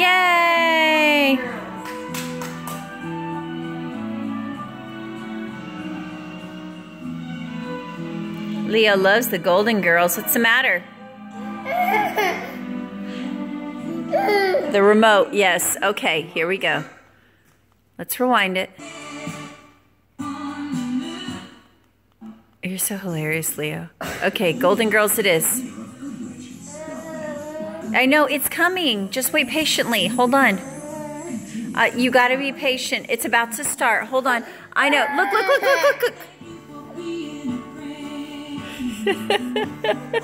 Yay! Leo loves the Golden Girls. What's the matter? The remote, yes. Okay, here we go. Let's rewind it. You're so hilarious, Leo. Okay, Golden Girls it is. I know, it's coming. Just wait patiently. Hold on. Uh, you gotta be patient. It's about to start. Hold on. I know. Look, look, look, look, look, look.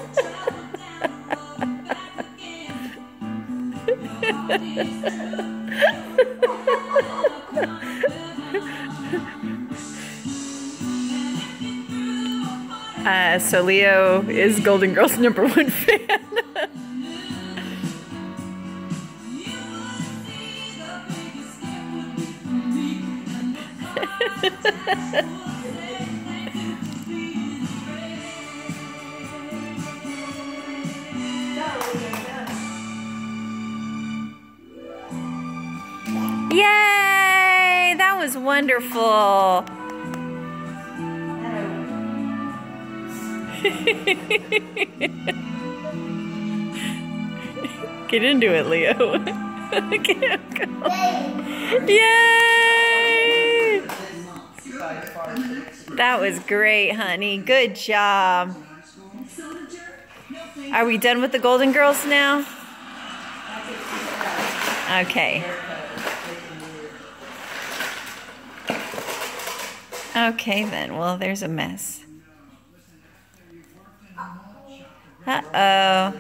Uh, so Leo is Golden Girls number one fan. Yay! That was wonderful. Get into it, Leo. Yay! That was great, honey. Good job. Are we done with the Golden Girls now? Okay. Okay, then. Well, there's a mess. Uh-oh.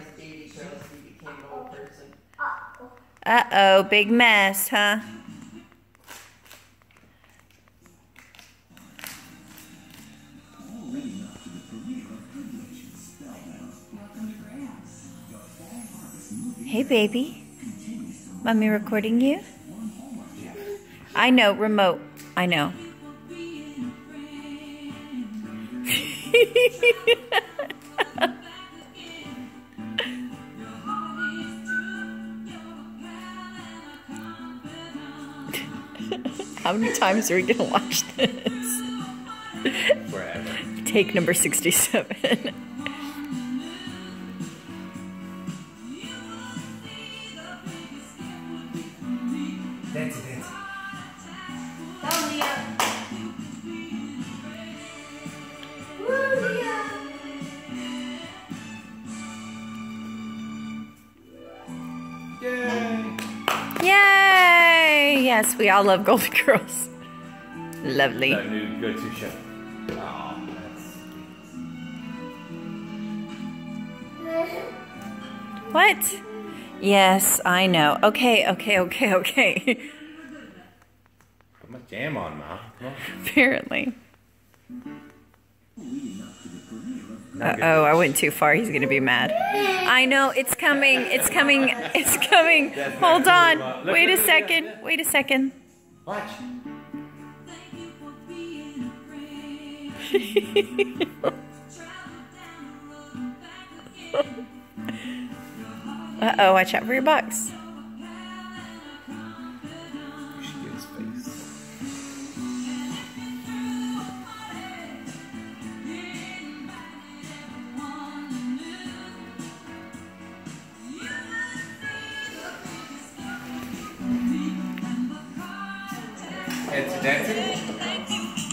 Uh-oh, big mess, huh? Hey, baby. Mommy recording you? I know, remote. I know. How many times are we going to watch this? Forever. Take number 67. Yes, we all love Golden Girls. Lovely. New go-to show. Oh. What? Yes, I know. Okay, okay, okay, okay. Put my jam on, on. Apparently. Uh oh, I went too far. He's gonna be mad. I know, it's coming, it's coming, it's coming. Hold on. Wait a second, wait a second. Watch. Uh oh, watch out for your box. It's dancing?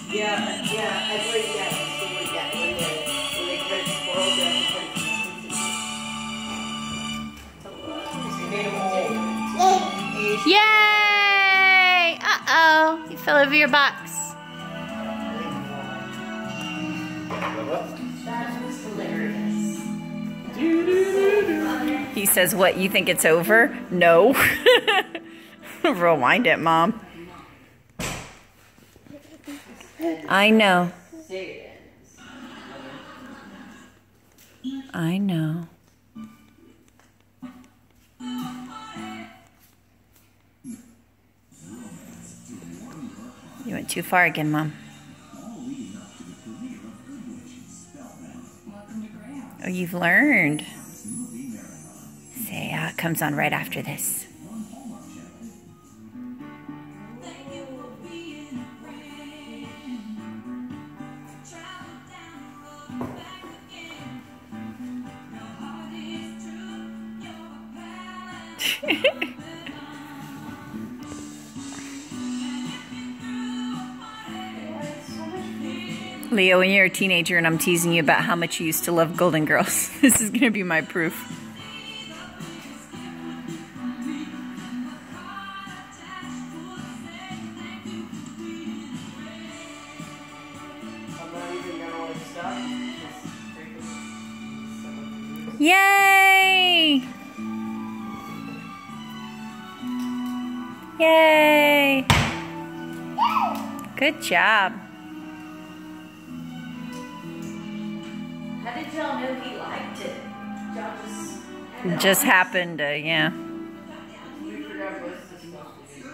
Yeah, yeah, I believe that. So we got, we were, when they cut the down, they cut. Yay! Uh oh, you fell over your box. That was hilarious. He says, What, you think it's over? No. Rewind it, Mom. I know. I know. You went too far again, Mom. Oh, you've learned. Say, uh, it comes on right after this. Leo, when you're a teenager and I'm teasing you about how much you used to love Golden Girls, this is going to be my proof. Yay! Good job. How did y'all know he liked it? Y'all just. It just happened to, yeah. We forgot what's this supposed to.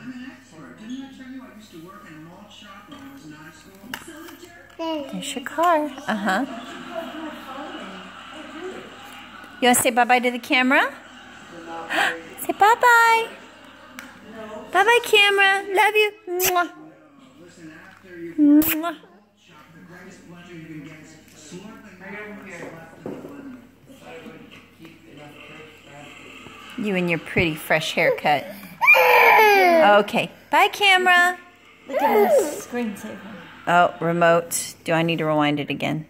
I'm an expert. Didn't I tell you I used to work in a mall shop when I was in high school? There's your car. Uh huh. You want to say bye bye to the camera? say bye bye. Bye bye, camera. Love you. Mwah. You Mwah. shop, the greatest pleasure you can get is slurping Right over here. left of the lemon. Thought I would keep enough crisp after. You and your pretty fresh haircut. Okay. Bye, camera. Look at this screensaver. Oh, remote. Do I need to rewind it again?